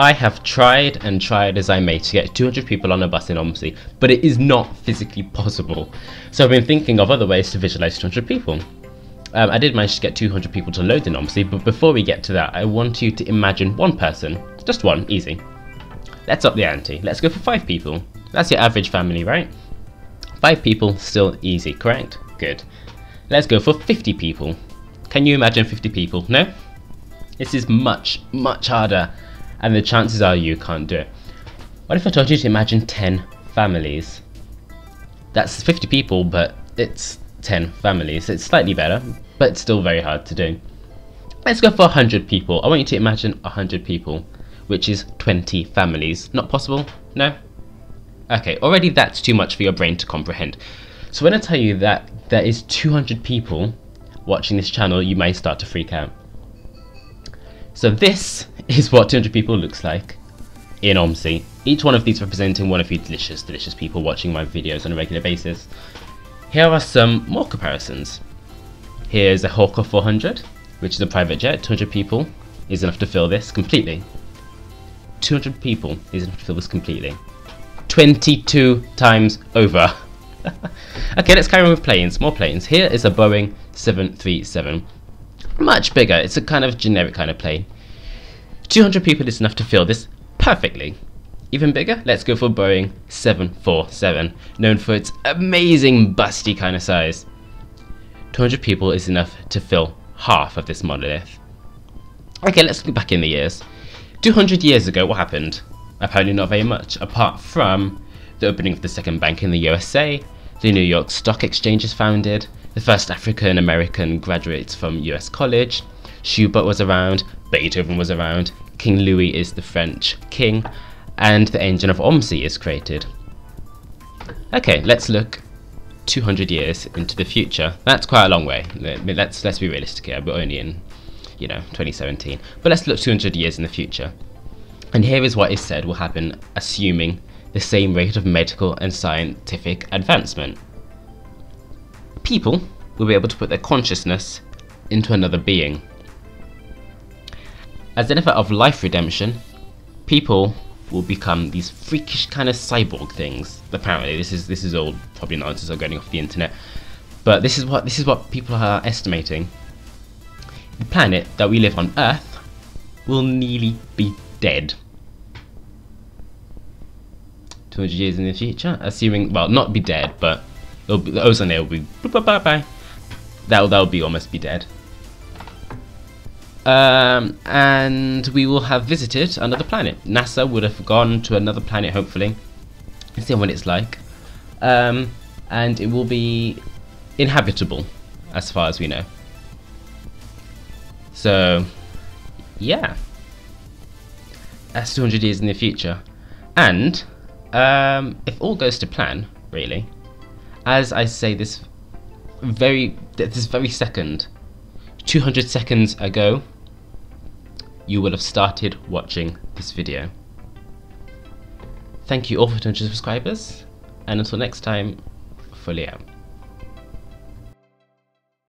I have tried and tried as I may to get 200 people on a bus in OMSI, but it is not physically possible. So I've been thinking of other ways to visualize 200 people. Um, I did manage to get 200 people to load in OMSI, but before we get to that, I want you to imagine one person, just one, easy. Let's up the ante. Let's go for five people. That's your average family, right? Five people, still easy, correct? Good. Let's go for 50 people. Can you imagine 50 people? No? This is much, much harder and the chances are you can't do it. What if I told you to imagine 10 families? That's 50 people, but it's 10 families. It's slightly better, but it's still very hard to do. Let's go for 100 people. I want you to imagine 100 people, which is 20 families. Not possible? No? Okay, already that's too much for your brain to comprehend. So when I tell you that there is 200 people watching this channel, you may start to freak out. So this is what 200 people looks like in OMSI. Each one of these representing one of you delicious, delicious people watching my videos on a regular basis. Here are some more comparisons. Here's a Hawker 400, which is a private jet, 200 people is enough to fill this completely. 200 people is enough to fill this completely. 22 times over. okay, let's carry on with planes, more planes. Here is a Boeing 737. Much bigger, it's a kind of generic kind of plane. 200 people is enough to fill this perfectly. Even bigger? Let's go for Boeing 747, known for its amazing busty kind of size. 200 people is enough to fill half of this monolith. Okay, let's look back in the years. 200 years ago, what happened? Apparently not very much, apart from the opening of the second bank in the USA, the New York Stock Exchange is founded, the first African American graduates from US College, Schubert was around, Beethoven was around, King Louis is the French king, and the engine of OMSI is created. Okay, let's look 200 years into the future. That's quite a long way. Let's let's be realistic here. We're only in, you know, 2017. But let's look 200 years in the future. And here is what is said will happen, assuming the same rate of medical and scientific advancement. People will be able to put their consciousness into another being. As the benefit of life redemption, people will become these freakish kind of cyborg things. Apparently, this is this is all probably nonsense I'm getting off the internet, but this is what this is what people are estimating. The planet that we live on, Earth, will nearly be dead. 200 years in the future, assuming well, not be dead, but be, the ozone layer will be bye bye bye. That'll that'll be almost be dead. Um, and we will have visited another planet. NASA would have gone to another planet, hopefully, and see what it's like. Um, and it will be inhabitable, as far as we know. So, yeah. That's 200 years in the future. And, um, if all goes to plan, really, as I say this very, this very second, 200 seconds ago, you will have started watching this video. Thank you all for 200 subscribers, and until next time, fully out.